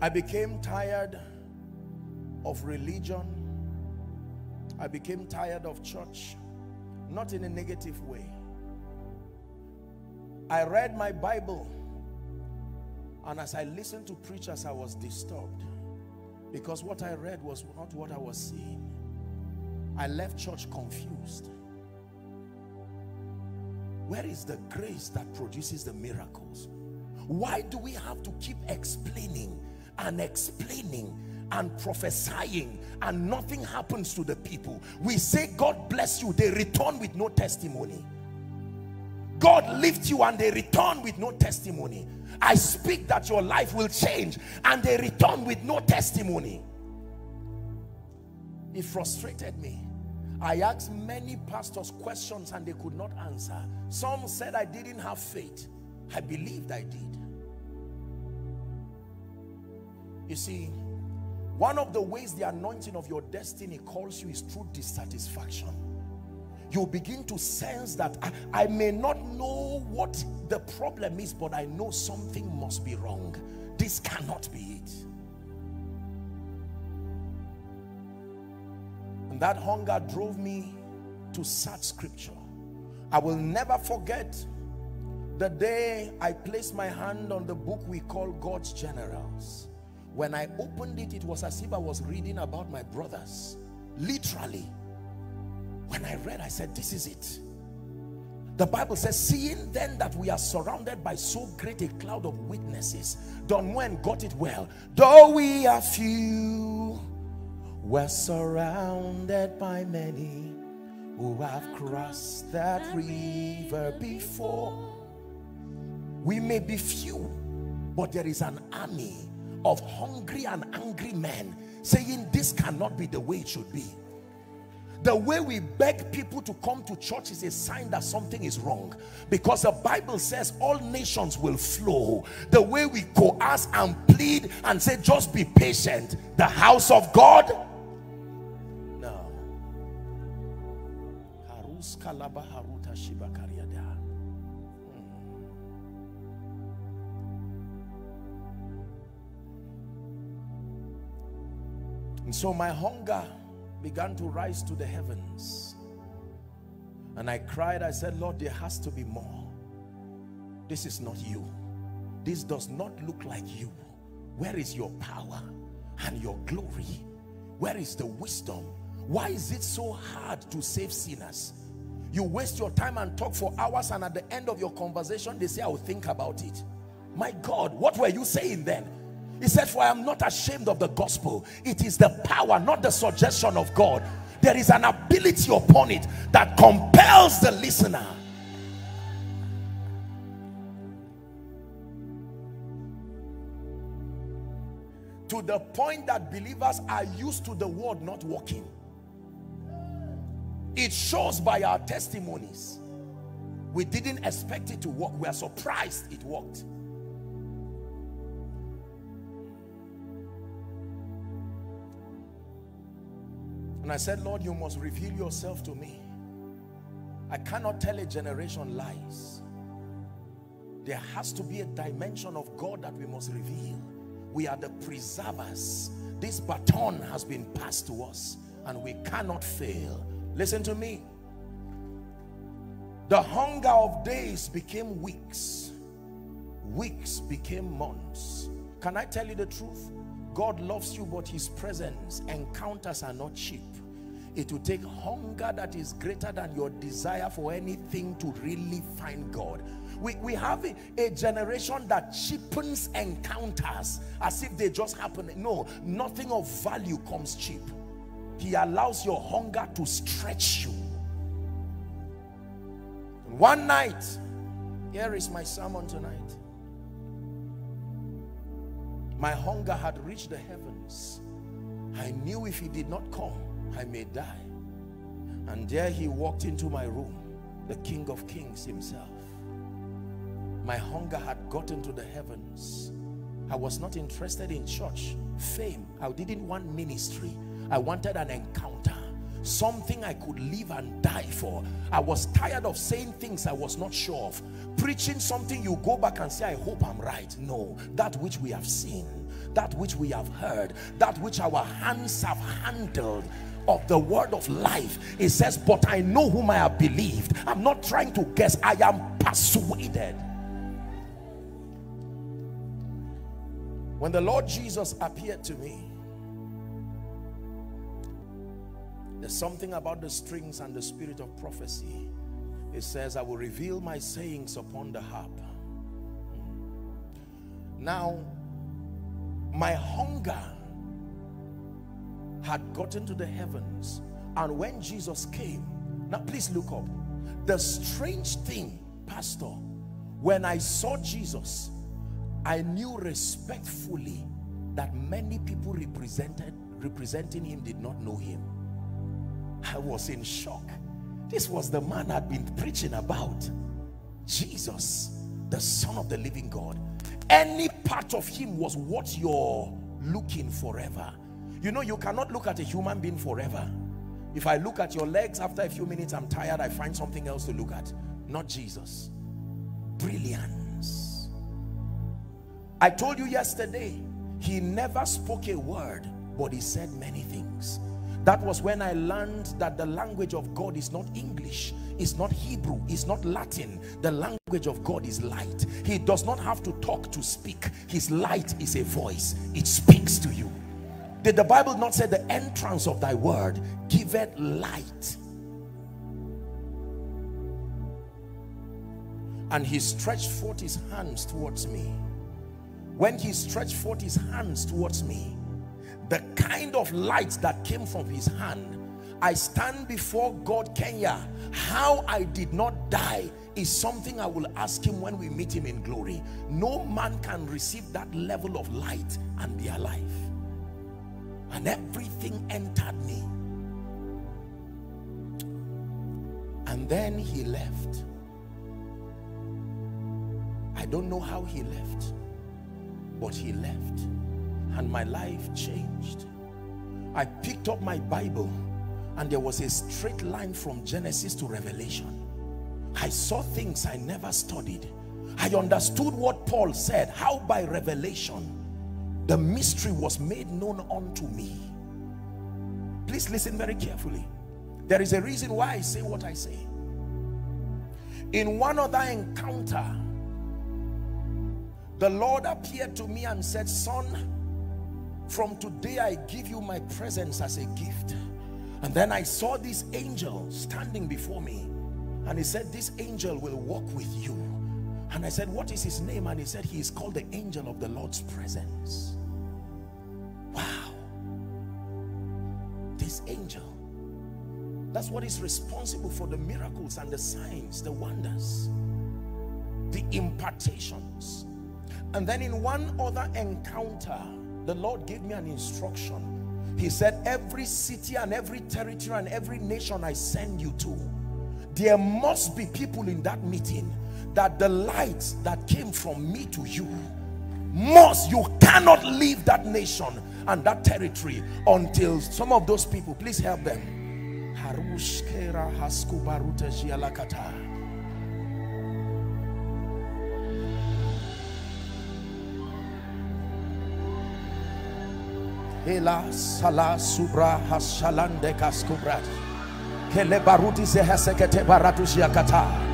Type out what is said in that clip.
I became tired of religion. I became tired of church, not in a negative way. I read my Bible and as I listened to preachers, I was disturbed because what I read was not what I was seeing. I left church confused. Where is the grace that produces the miracles? Why do we have to keep explaining and explaining and prophesying and nothing happens to the people? We say, God bless you. They return with no testimony. God lift you and they return with no testimony. I speak that your life will change and they return with no testimony. It frustrated me. I asked many pastors questions and they could not answer. Some said I didn't have faith. I believed I did. You see, one of the ways the anointing of your destiny calls you is through dissatisfaction. You begin to sense that I, I may not know what the problem is, but I know something must be wrong. This cannot be it. And that hunger drove me to search scripture. I will never forget the day I placed my hand on the book we call God's Generals. When I opened it, it was as if I was reading about my brothers. Literally. When I read, I said, this is it. The Bible says, seeing then that we are surrounded by so great a cloud of witnesses, Don Moen got it well. Though we are few, we're surrounded by many who have crossed that river before. We may be few, but there is an army of hungry and angry men saying this cannot be the way it should be. The way we beg people to come to church is a sign that something is wrong. Because the Bible says all nations will flow. The way we coerce and plead and say just be patient. The house of God And so my hunger began to rise to the heavens. And I cried, I said, Lord, there has to be more. This is not you. This does not look like you. Where is your power and your glory? Where is the wisdom? Why is it so hard to save sinners? You waste your time and talk for hours and at the end of your conversation, they say, I will think about it. My God, what were you saying then? He said, for I am not ashamed of the gospel. It is the power, not the suggestion of God. There is an ability upon it that compels the listener. To the point that believers are used to the word not working. It shows by our testimonies. We didn't expect it to work. We are surprised it worked. And I said, Lord, you must reveal yourself to me. I cannot tell a generation lies. There has to be a dimension of God that we must reveal. We are the preservers. This baton has been passed to us and we cannot fail. Listen to me. The hunger of days became weeks. Weeks became months. Can I tell you the truth? God loves you, but his presence, encounters are not cheap. It will take hunger that is greater than your desire for anything to really find God. We, we have a, a generation that cheapens encounters as if they just happen. No, nothing of value comes cheap. He allows your hunger to stretch you. One night, here is my sermon tonight. My hunger had reached the heavens. I knew if he did not come, I may die. And there he walked into my room, the King of Kings himself. My hunger had gotten to the heavens. I was not interested in church, fame. I didn't want ministry. I wanted an encounter something I could live and die for. I was tired of saying things I was not sure of. Preaching something you go back and say, I hope I'm right. No, that which we have seen, that which we have heard, that which our hands have handled of the word of life. It says, but I know whom I have believed. I'm not trying to guess. I am persuaded. When the Lord Jesus appeared to me, there's something about the strings and the spirit of prophecy. It says, I will reveal my sayings upon the harp. Now, my hunger had gotten to the heavens. And when Jesus came, now please look up. The strange thing, Pastor, when I saw Jesus, I knew respectfully that many people represented representing him did not know him. I was in shock. This was the man I'd been preaching about. Jesus, the son of the living God. Any part of him was what you're looking for forever. You know, you cannot look at a human being forever. If I look at your legs after a few minutes, I'm tired, I find something else to look at. Not Jesus. Brilliance I told you yesterday, he never spoke a word, but he said many things. That was when I learned that the language of God is not English, it's not Hebrew, it's not Latin. The language of God is light. He does not have to talk to speak. His light is a voice. It speaks to you. Did the Bible not say the entrance of thy word giveth light? And he stretched forth his hands towards me. When he stretched forth his hands towards me the kind of light that came from his hand I stand before God Kenya. How I did not die is something I will ask him when we meet him in glory. No man can receive that level of light and be alive and everything entered me. And then he left. I don't know how he left but he left. And my life changed. I picked up my Bible and there was a straight line from Genesis to Revelation. I saw things I never studied. I understood what Paul said how by revelation the mystery was made known unto me please listen very carefully there is a reason why I say what I say in one other encounter the Lord appeared to me and said, son, from today I give you my presence as a gift. And then I saw this angel standing before me. And he said, this angel will walk with you. And I said, what is his name? And he said, he is called the angel of the Lord's presence. That's what is responsible for the miracles and the signs, the wonders, the impartations and then in one other encounter, the Lord gave me an instruction. He said, every city and every territory and every nation I send you to, there must be people in that meeting that the light that came from me to you must, you cannot leave that nation and that territory until some of those people, please help them. Ela sala subra hashalande kaskubrat. Kele baruti se hasekete baratu shiakata.